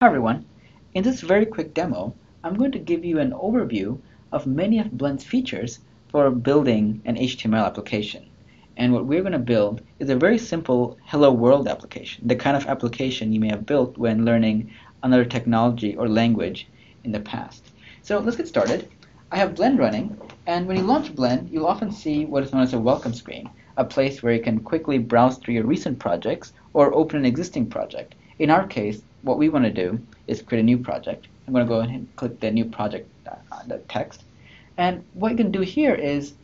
Hi everyone. In this very quick demo, I'm going to give you an overview of many of Blend's features for building an HTML application. And what we're going to build is a very simple Hello World application, the kind of application you may have built when learning another technology or language in the past. So let's get started. I have Blend running, and when you launch Blend, you'll often see what is known as a welcome screen, a place where you can quickly browse through your recent projects or open an existing project. In our case, what we want to do is create a new project. I'm going to go ahead and click the new project uh, the text. And what you can do here is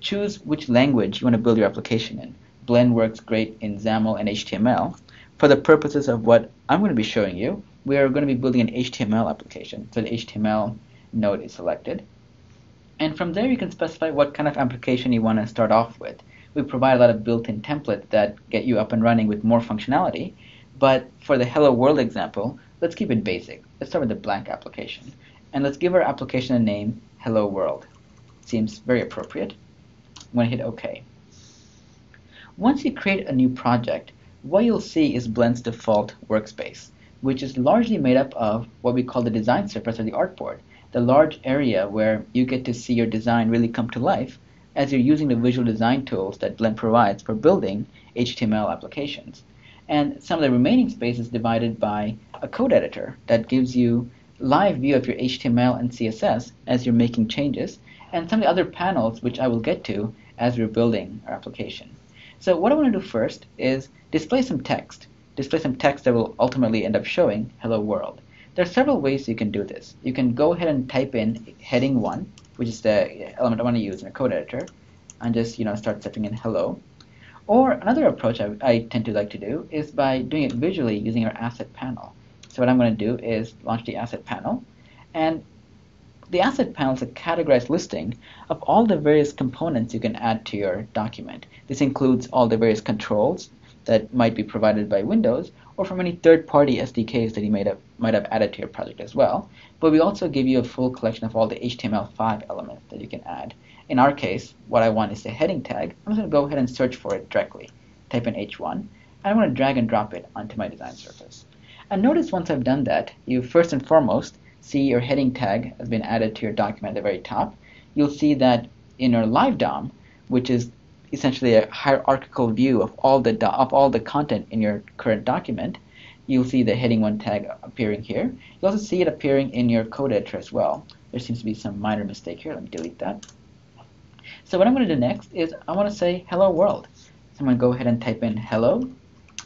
choose which language you want to build your application in. Blend works great in XAML and HTML. For the purposes of what I'm going to be showing you, we are going to be building an HTML application. So the HTML node is selected. And from there you can specify what kind of application you want to start off with. We provide a lot of built-in templates that get you up and running with more functionality. But for the hello world example, let's keep it basic. Let's start with the blank application. And let's give our application a name, hello world. Seems very appropriate. I'm going to hit OK. Once you create a new project, what you'll see is Blend's default workspace, which is largely made up of what we call the design surface or the artboard, the large area where you get to see your design really come to life as you're using the visual design tools that Blend provides for building HTML applications and some of the remaining space is divided by a code editor that gives you live view of your HTML and CSS as you're making changes, and some of the other panels which I will get to as we're building our application. So what I want to do first is display some text, display some text that will ultimately end up showing hello world. There are several ways you can do this. You can go ahead and type in heading 1, which is the element I want to use in a code editor, and just you know start typing in hello. Or another approach I, I, tend to like to do is by doing it visually using our asset panel. So what I'm going to do is launch the asset panel. And the asset panel is a categorized listing of all the various components you can add to your document. This includes all the various controls that might be provided by Windows or from any third-party SDKs that you might have, might have added to your project as well. But we also give you a full collection of all the HTML5 elements that you can add. In our case, what I want is a heading tag. I'm just going to go ahead and search for it directly. Type in h1, and I'm going to drag and drop it onto my design surface. And notice once I've done that, you first and foremost see your heading tag has been added to your document at the very top. You'll see that in your live DOM, which is essentially a hierarchical view of all the of all the content in your current document, you'll see the heading 1 tag appearing here. You'll also see it appearing in your code editor as well. There seems to be some minor mistake here. Let me delete that. So what I'm going to do next is I want to say hello world. So I'm going to go ahead and type in hello,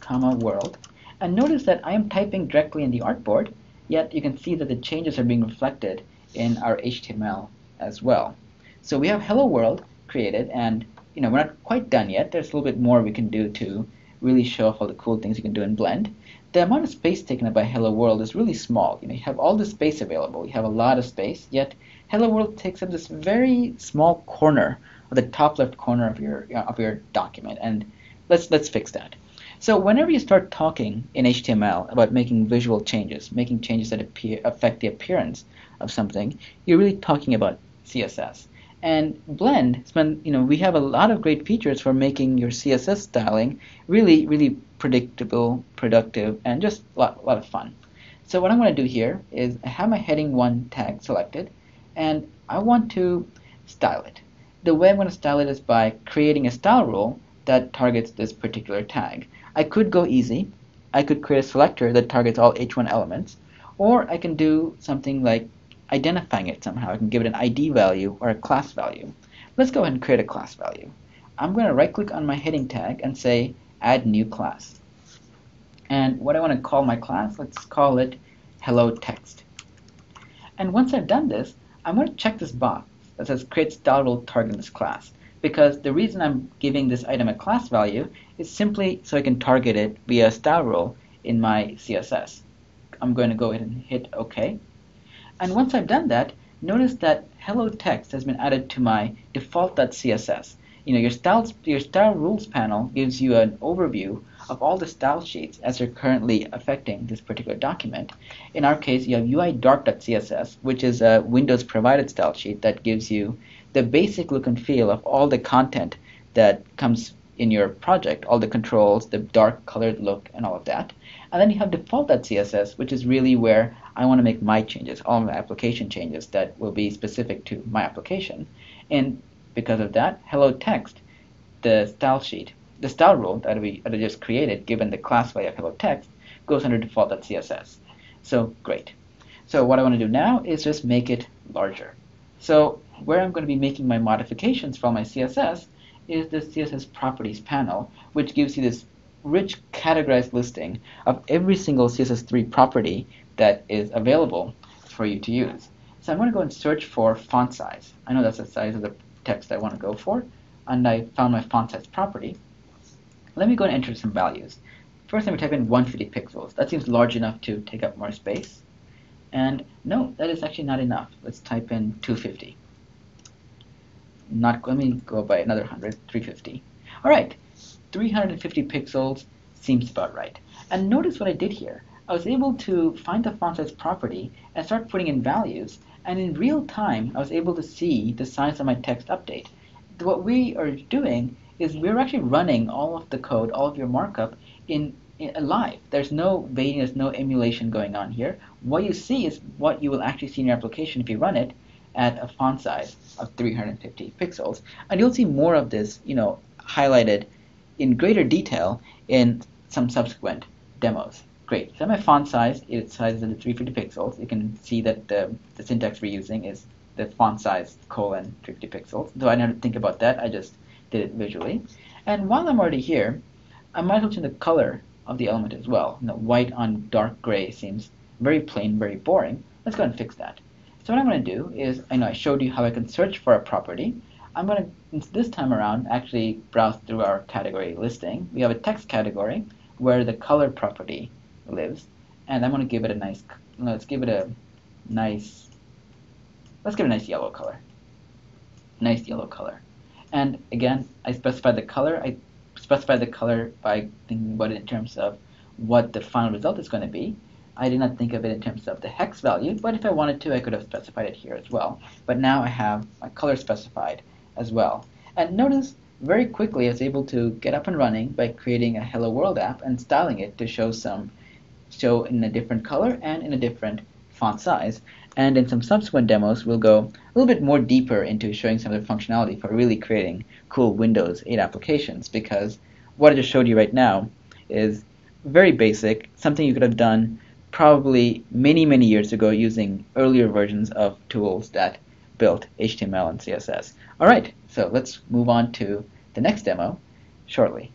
comma world. And notice that I am typing directly in the artboard, yet you can see that the changes are being reflected in our HTML as well. So we have hello world created, and you know we're not quite done yet. There's a little bit more we can do to really show off all the cool things you can do in Blend. The amount of space taken up by Hello World is really small. You know, you have all the space available. You have a lot of space, yet Hello World takes up this very small corner of the top left corner of your uh, of your document, and let's let's fix that. So whenever you start talking in HTML about making visual changes, making changes that appear, affect the appearance of something, you're really talking about CSS. And Blend, you know, we have a lot of great features for making your CSS styling really, really predictable, productive, and just a lot, a lot of fun. So what I'm going to do here is I have my heading 1 tag selected, and I want to style it. The way I'm going to style it is by creating a style rule that targets this particular tag. I could go easy. I could create a selector that targets all h1 elements, or I can do something like identifying it somehow. I can give it an ID value or a class value. Let's go ahead and create a class value. I'm going to right click on my heading tag and say add new class. And what I want to call my class, let's call it hello text. And once I've done this, I'm going to check this box that says create style target this class because the reason I'm giving this item a class value is simply so I can target it via style rule in my CSS. I'm going to go ahead and hit OK. And once I've done that, notice that hello text has been added to my default.css. You know, your style, your style rules panel gives you an overview of all the style sheets as they're currently affecting this particular document. In our case, you have UIDark.css, which is a Windows provided style sheet that gives you the basic look and feel of all the content that comes in your project, all the controls, the dark colored look, and all of that. And then you have default.css, which is really where I want to make my changes, all my application changes that will be specific to my application. And because of that, hello text, the style sheet, the style rule that we that I just created, given the class value of hello text, goes under default.css. So great. So what I want to do now is just make it larger. So where I'm going to be making my modifications from my CSS is the CSS properties panel, which gives you this rich categorized listing of every single CSS3 property that is available for you to use. So I'm going to go and search for font size. I know that's the size of the text I want to go for, and I found my font size property. Let me go and enter some values. First, let me type in 150 pixels. That seems large enough to take up more space. And no, that is actually not enough. Let's type in 250. Not let me go by another 100, 350. All right, 350 pixels seems about right. And notice what I did here. I was able to find the font size property and start putting in values. And in real time, I was able to see the size of my text update. What we are doing is we're actually running all of the code, all of your markup in, in live. There's no waiting, there's no emulation going on here. What you see is what you will actually see in your application if you run it at a font size of 350 pixels. And you'll see more of this, you know, highlighted in greater detail in some subsequent demos. Great. So my font size, its size is 350 pixels. You can see that the, the syntax we're using is the font size colon 50 pixels. Though I didn't think about that, I just did it visually. And while I'm already here, I might as well change the color of the element as well. You know, white on dark gray seems very plain, very boring. Let's go and fix that. So what I'm going to do is, I know I showed you how I can search for a property. I'm going to, this time around, actually browse through our category listing. We have a text category where the color property lives. And I'm going to give it a nice, let's give it a nice, let's give it a nice yellow color. Nice yellow color. And again, I specify the color. I specify the color by thinking about it in terms of what the final result is going to be. I did not think of it in terms of the hex value, but if I wanted to, I could have specified it here as well. But now I have my color specified as well. And notice very quickly I was able to get up and running by creating a Hello World app and styling it to show some show in a different color and in a different font size. And in some subsequent demos, we'll go a little bit more deeper into showing some of the functionality for really creating cool Windows 8 applications because what I just showed you right now is very basic, something you could have done probably many, many years ago using earlier versions of tools that built HTML and CSS. All right, so let's move on to the next demo shortly.